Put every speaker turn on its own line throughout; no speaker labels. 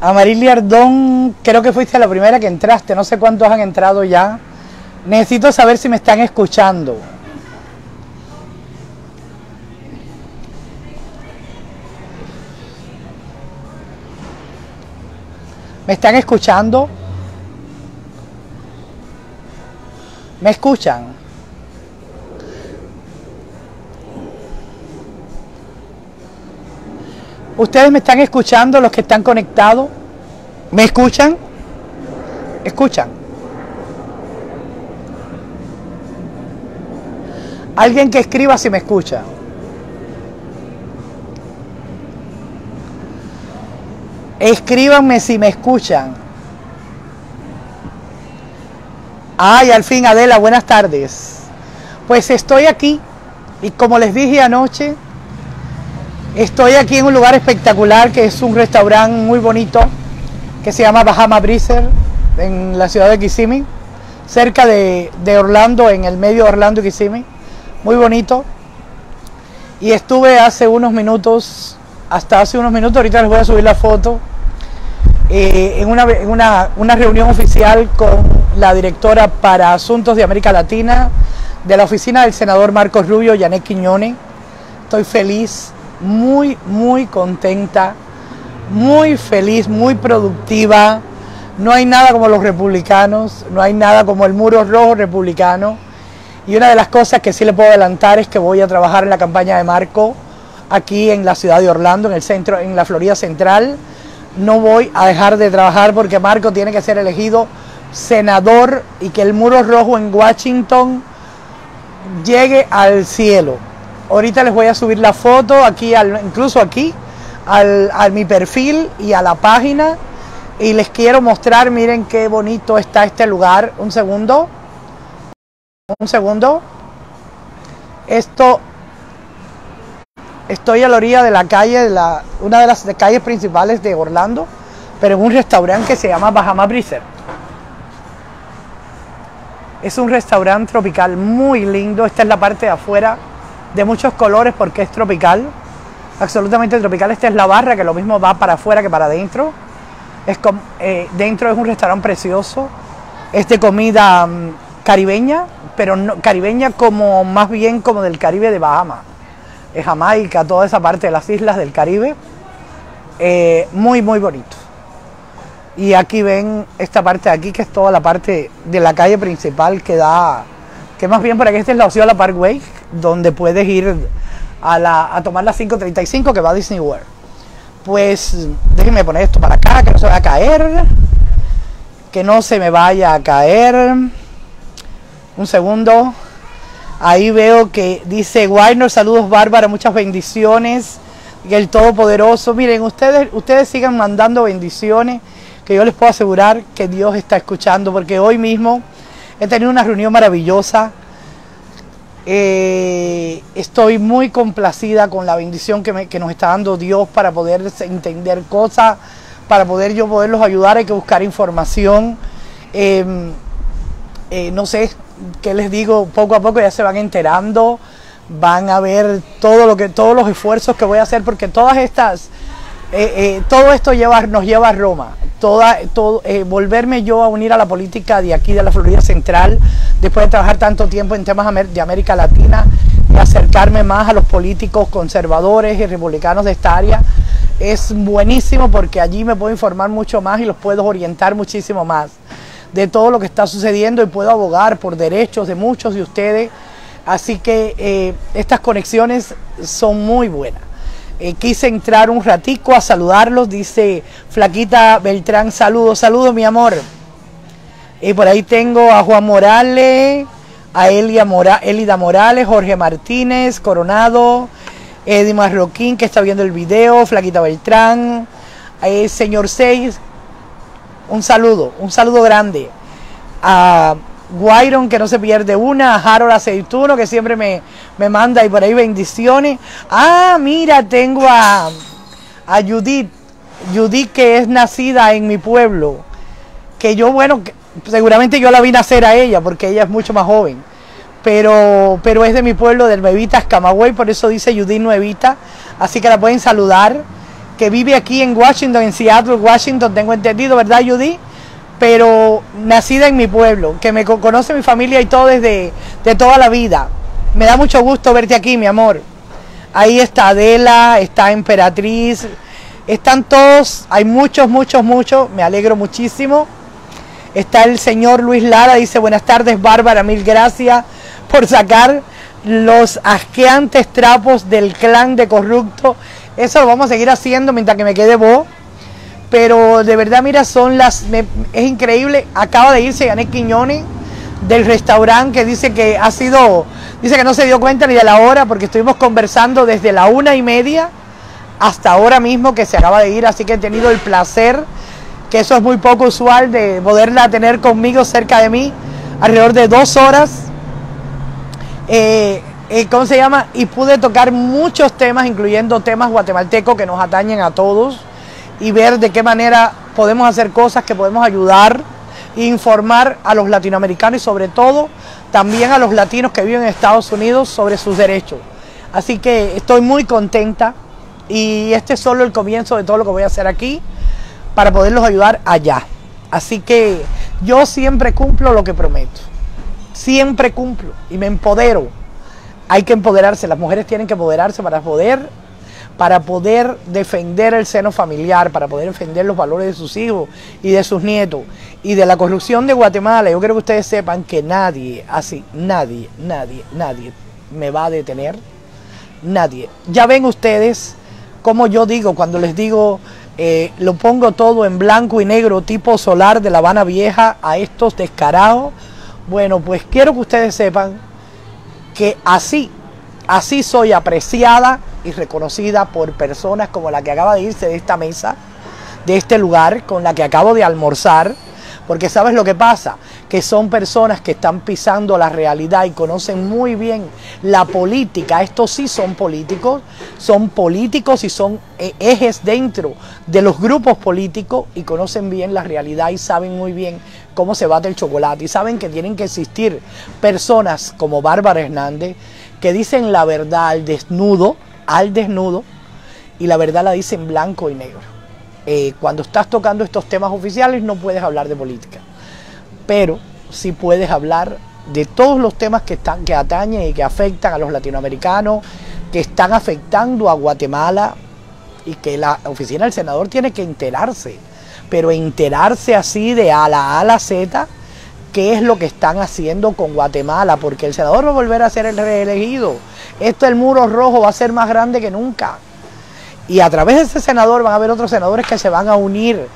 Amarilia Ardón, creo que fuiste la primera que entraste, no sé cuántos han entrado ya. Necesito saber si me están escuchando. ¿Me están escuchando? ¿Me escuchan? ¿Ustedes me están escuchando, los que están conectados? ¿Me escuchan? ¿Escuchan? Alguien que escriba si me escucha. Escríbanme si me escuchan. Ay, al fin, Adela, buenas tardes. Pues estoy aquí y como les dije anoche, Estoy aquí en un lugar espectacular que es un restaurante muy bonito que se llama Bahama Breezer en la ciudad de Kissimmee, cerca de, Orlando, en el medio de Orlando y Kissimmee. Muy bonito. Y estuve hace unos minutos, hasta hace unos minutos, ahorita les voy a subir la foto, eh, en, una, una reunión oficial con la directora para Asuntos de América Latina de la oficina del senador Marcos Rubio, Janet Quiñone. Estoy feliz muy, muy contenta, muy feliz, muy productiva. No hay nada como los republicanos, no hay nada como el muro rojo republicano. Y una de las cosas que sí le puedo adelantar es que voy a trabajar en la campaña de Marco aquí en la ciudad de Orlando, en el centro, en la Florida Central. No voy a dejar de trabajar porque Marco tiene que ser elegido senador y que el muro rojo en Washington llegue al cielo. Ahorita les voy a subir la foto aquí, al, incluso aquí, al, a mi perfil y a la página. Y les quiero mostrar, miren qué bonito está este lugar. Un segundo. Un segundo. Esto, estoy a la orilla de la calle, de la, una de las calles principales de Orlando, pero en un restaurante que se llama Bahama Breezer. Es un restaurante tropical muy lindo. Esta es la parte de afuera de muchos colores porque es tropical, absolutamente tropical. Esta es la barra, que lo mismo va para afuera que para adentro. Es eh, dentro es un restaurante precioso, es de comida mm, caribeña, pero no, caribeña como más bien como del Caribe de Bahamas, es Jamaica, toda esa parte de las islas del Caribe. Eh, muy, muy bonito. Y aquí ven esta parte de aquí, que es toda la parte de la calle principal que da, que más bien por aquí esta es la Osceola Parkway, donde puedes ir a, la, a tomar la 535 que va a Disney World. Pues déjenme poner esto para acá, que no se vaya a caer. Que no se me vaya a caer. Un segundo. Ahí veo que dice Wagner, saludos Bárbara, muchas bendiciones. El Todopoderoso. Miren, ustedes, ustedes sigan mandando bendiciones, que yo les puedo asegurar que Dios está escuchando, porque hoy mismo he tenido una reunión maravillosa eh, estoy muy complacida con la bendición que, nos está dando Dios para poder entender cosas, para poder yo poderlos ayudar. Hay que buscar información. Em, eh, no sé qué les digo, poco a poco ya se van enterando, van a ver todo lo que, todos los esfuerzos que voy a hacer, porque todas estas, eh, todo esto nos lleva a Roma. Todo, volverme yo a unir a la política de aquí de la Florida Central después de trabajar tanto tiempo en temas de América Latina y acercarme más a los políticos conservadores y republicanos de esta área, es buenísimo porque allí me puedo informar mucho más y los puedo orientar muchísimo más de todo lo que está sucediendo y puedo abogar por derechos de muchos de ustedes. Así que eh, estas conexiones son muy buenas. Eh, quise entrar un ratico a saludarlos, dice Flaquita Beltrán, saludos, saludos mi amor. Y por ahí tengo a Juan Morales, a Elia Elida Morales, Jorge Martínez, Coronado, Eddie Marroquín que está viendo el video, Flaquita Beltrán, eh, señor Seis, un saludo, un saludo grande. A Guayron que no se pierde una, a Harold Aceituno que siempre me, me manda y por ahí bendiciones. Ah, mira, tengo a, a Judith, Judith que es nacida en mi pueblo, que yo, bueno, seguramente yo la vine a hacer a ella porque ella es mucho más joven. Pero, pero es de mi pueblo, del Nuevita, Camagüey, por eso dice Judith Nuevita. Así que la pueden saludar. que vive aquí en Washington, en Seattle, Washington, tengo entendido, ¿verdad, Judy? Pero nacida en mi pueblo, que me conoce mi familia y todo desde de toda la vida. Me da mucho gusto verte aquí, mi amor. Ahí está Adela, está Emperatriz, están todos, hay muchos, muchos, muchos, me alegro muchísimo. Está el señor Luis Lara, dice buenas tardes Bárbara, mil gracias por sacar los asqueantes trapos del clan de corrupto. Eso lo vamos a seguir haciendo mientras que me quede vos. Pero de verdad, mira, son las. es increíble. Acaba de irse Janet Quiñones del restaurante que dice que ha sido. Dice que no se dio cuenta ni de la hora porque estuvimos conversando desde la una y media hasta ahora mismo que se acaba de ir. Así que he tenido el placer, que eso es muy poco usual, de poderla tener conmigo cerca de mí alrededor de dos horas eh, eh, ¿cómo se llama? Y pude tocar muchos temas, incluyendo temas guatemaltecos que nos atañen a todos y ver de qué manera podemos hacer cosas que podemos ayudar e informar a los latinoamericanos y sobre todo también a los latinos que viven en Estados Unidos sobre sus derechos. Así que estoy muy contenta y este es solo el comienzo de todo lo que voy a hacer aquí para poderlos ayudar allá. Así que yo siempre cumplo lo que prometo. Siempre cumplo y me empodero. Hay que empoderarse, las mujeres tienen que empoderarse para poder para poder defender el seno familiar, para poder defender los valores de sus hijos y de sus nietos y de la corrupción de Guatemala. Yo quiero que ustedes sepan que nadie, así, nadie, nadie, nadie me va a detener. Nadie. Ya ven ustedes como yo digo cuando les digo, eh, lo pongo todo en blanco y negro tipo solar de La Habana Vieja a estos descarados bueno, pues quiero que ustedes sepan que así, así soy apreciada y reconocida por personas como la que acaba de irse de esta mesa, de este lugar, con la que acabo de almorzar, porque sabes lo que pasa, que son personas que están pisando la realidad y conocen muy bien la política. Estos sí son políticos, son políticos y son eh, ejes dentro de los grupos políticos y conocen bien la realidad y saben muy bien cómo se bate el chocolate y saben que tienen que existir personas como Bárbara Hernández que dicen la verdad al desnudo, al desnudo, y la verdad la dicen blanco y negro. Eh, cuando estás tocando estos temas oficiales no puedes hablar de política, pero sí puedes hablar de todos los temas que, están, que atañen y que afectan a los latinoamericanos, que están afectando a Guatemala y que la oficina del senador tiene que enterarse, pero enterarse así de a la A la Z, qué es lo que están haciendo con Guatemala, porque el senador va a volver a ser el reelegido. Esto el muro rojo va a ser más grande que nunca. Y a través de ese senador van a haber otros senadores que se van a unir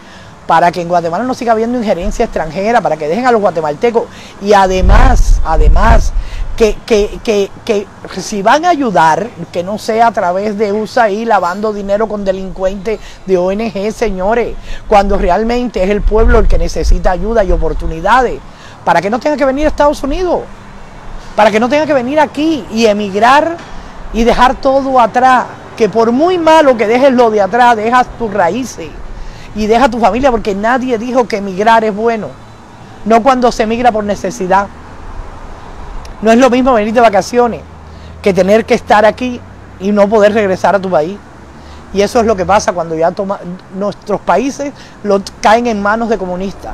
para que en Guatemala no siga habiendo injerencia extranjera, para que dejen a los guatemaltecos. Y además, además, que, que, que, que si van a ayudar, que no sea a través de USAID lavando dinero con delincuentes de ONG, señores, cuando realmente es el pueblo el que necesita ayuda y oportunidades, para que no tenga que venir a Estados Unidos, para que no tenga que venir aquí y emigrar y dejar todo atrás que por muy malo que dejes lo de atrás, dejas tus raíces y deja tu familia, porque nadie dijo que emigrar es bueno. No cuando se emigra por necesidad. No es lo mismo venir de vacaciones que tener que estar aquí y no poder regresar a tu país. Y eso es lo que pasa cuando ya nuestros países lo, caen en manos de comunistas.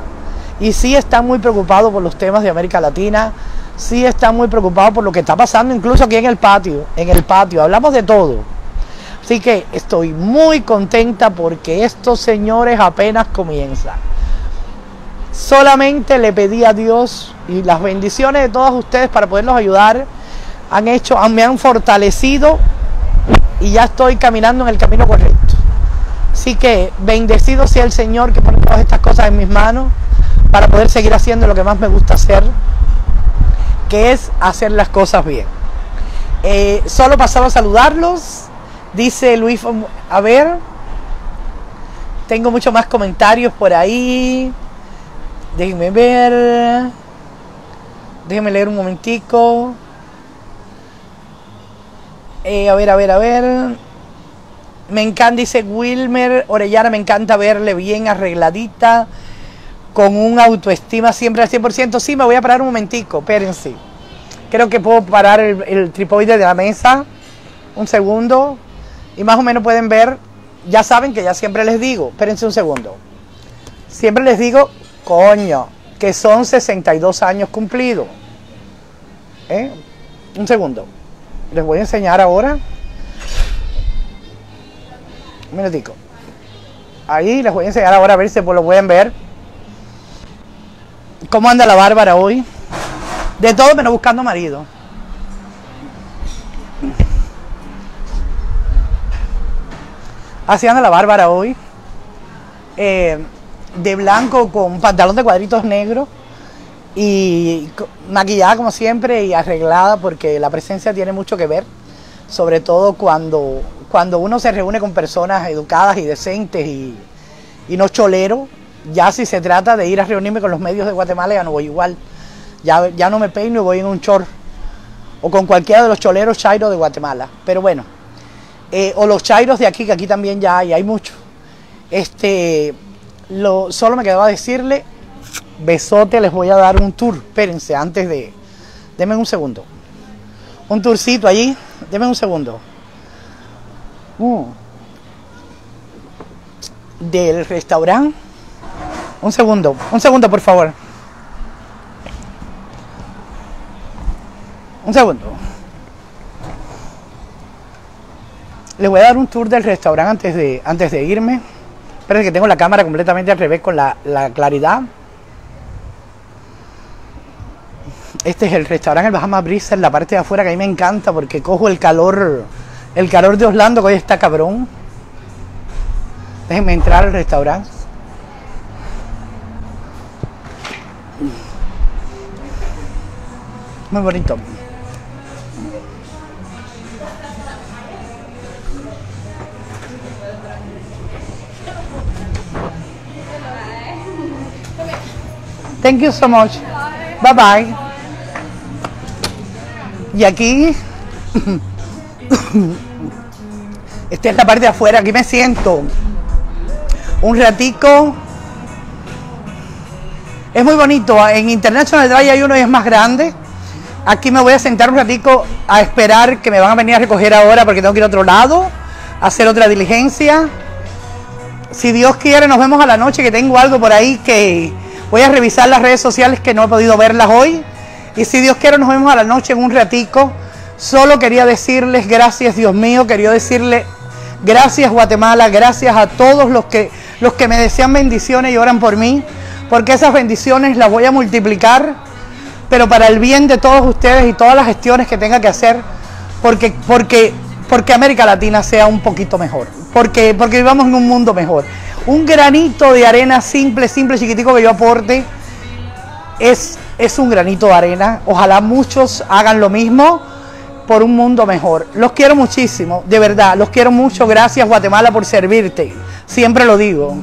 Y sí están muy preocupados por los temas de América Latina, sí están muy preocupados por lo que está pasando incluso aquí en el patio, en el patio. Hablamos de todo. Así que estoy muy contenta porque estos señores apenas comienzan. Solamente le pedí a Dios y las bendiciones de todos ustedes para poderlos ayudar. Han hecho, me han fortalecido y ya estoy caminando en el camino correcto. Así que bendecido sea el Señor que pone todas estas cosas en mis manos para poder seguir haciendo lo que más me gusta hacer, que es hacer las cosas bien. Eh, solo pasaba a saludarlos Dice Luis, a ver, tengo muchos más comentarios por ahí. Déjenme ver. Déjenme leer un momentico. Eh, a ver, a ver, a ver. Me encanta, dice Wilmer Orellana, me encanta verle bien arregladita, con un autoestima siempre al 100%. Sí, me voy a parar un momentico, espérense. Creo que puedo parar el, el tripoide de la mesa. Un segundo y más o menos pueden ver ya saben que ya siempre les digo, espérense un segundo, siempre les digo, coño, que son 62 años cumplidos. ¿Eh? Un segundo, les voy a enseñar ahora. Un minutico. Ahí les voy a enseñar ahora a ver si lo pueden ver. ¿Cómo anda la Bárbara hoy? De todo menos buscando marido. Así anda la Bárbara hoy. Eh, de blanco con pantalón de cuadritos negros y maquillada como siempre y arreglada porque la presencia tiene mucho que ver, sobre todo cuando, cuando uno se reúne con personas educadas y decentes y, y no choleros. Ya si se trata de ir a reunirme con los medios de Guatemala ya no voy igual. Ya, ya no me peino y voy en un chor o con cualquiera de los choleros chairos de Guatemala. Pero bueno, eh, o los chairos de aquí, que aquí también ya hay, hay muchos. Este, lo, solo me quedaba decirle, besote, les voy a dar un tour. Espérense, antes de... Denme un segundo. Un tourcito allí. Denme un segundo. Uh. Del restaurante. Un segundo, un segundo, por favor. Un segundo. Les voy a dar un tour del restaurante antes de, antes de irme. Esperen que tengo la cámara completamente al revés con la, claridad. Este es el restaurante El Bahama Brisa en la parte de afuera que a mí me encanta porque cojo el calor, el calor de Orlando que hoy está cabrón. Déjenme entrar al restaurante. Muy bonito. Thank you so much. Bye bye. Y aquí, esta es la parte de afuera, aquí me siento un ratico. Es muy bonito, en International Drive hay uno y es más grande. Aquí me voy a sentar un ratico a esperar que me van a venir a recoger ahora porque tengo que ir a otro lado, hacer otra diligencia. Si Dios quiere, nos vemos a la noche, que tengo algo por ahí que Voy a revisar las redes sociales que no he podido verlas hoy. Y si Dios quiere, nos vemos a la noche en un ratico. Solo quería decirles gracias, Dios mío. Quería decirle gracias, Guatemala. Gracias a todos los que, los que me desean bendiciones y oran por mí. Porque esas bendiciones las voy a multiplicar. Pero para el bien de todos ustedes y todas las gestiones que tenga que hacer. Porque, porque, porque América Latina sea un poquito mejor. Porque, porque vivamos en un mundo mejor un granito de arena simple, simple, chiquitico que yo aporte, es, es un granito de arena. Ojalá muchos hagan lo mismo por un mundo mejor. Los quiero muchísimo, de verdad, los quiero mucho. Gracias Guatemala por servirte. Siempre lo digo.